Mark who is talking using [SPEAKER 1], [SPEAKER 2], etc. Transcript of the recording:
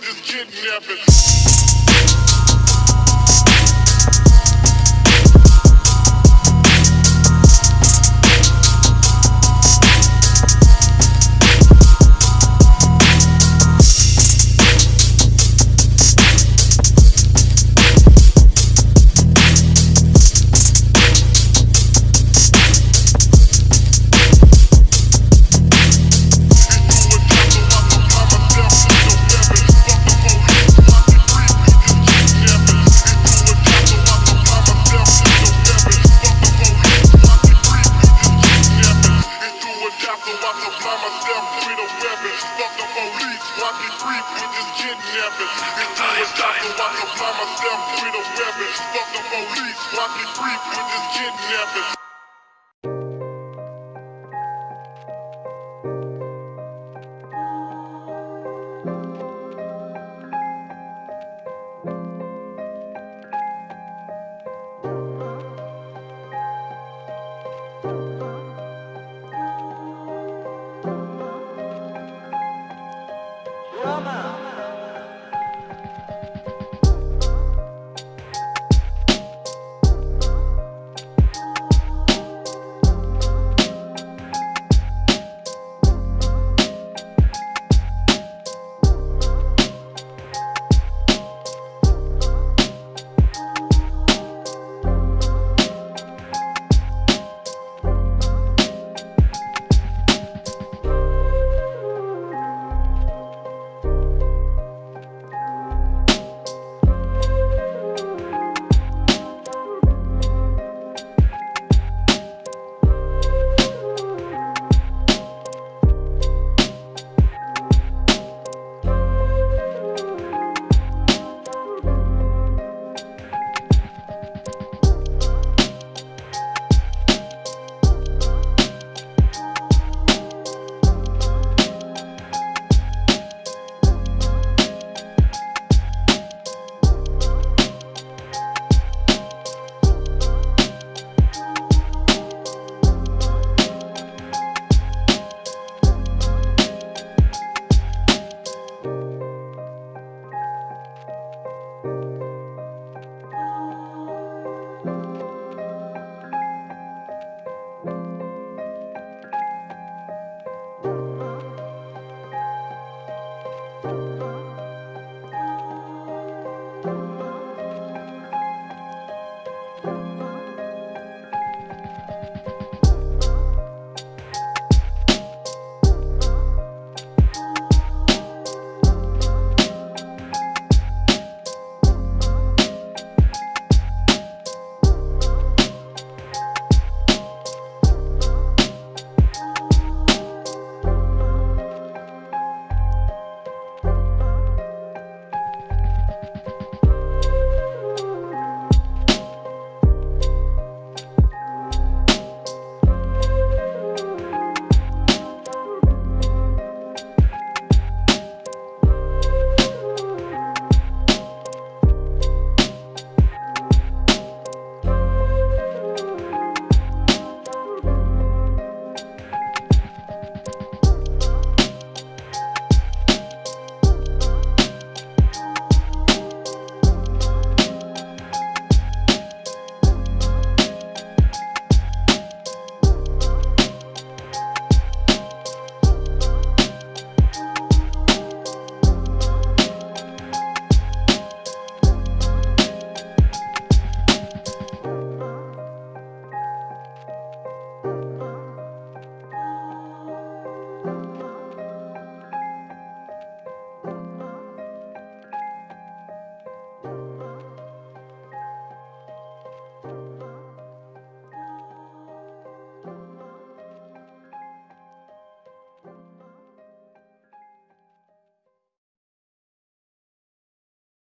[SPEAKER 1] just kidnapping. with a weapon. Fuck the police, watch it creep with this kidnapping. It's do or I can find myself with a weapon. Fuck the police, watch it creep with this kidnapping. Rama.